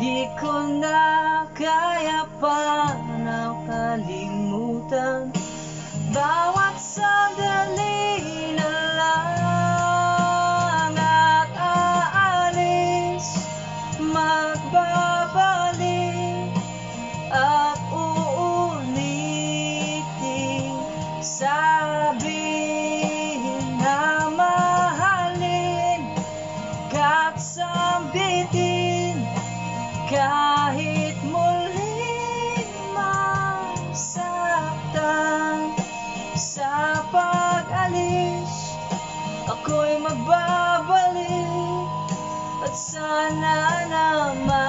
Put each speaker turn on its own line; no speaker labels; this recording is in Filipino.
Di ko na kaya pa na kalimutan Bawat sandali na lang At aalis Magbabalik kahit muling masaktan Sa pag-alis Ako'y magbabalik At sana naman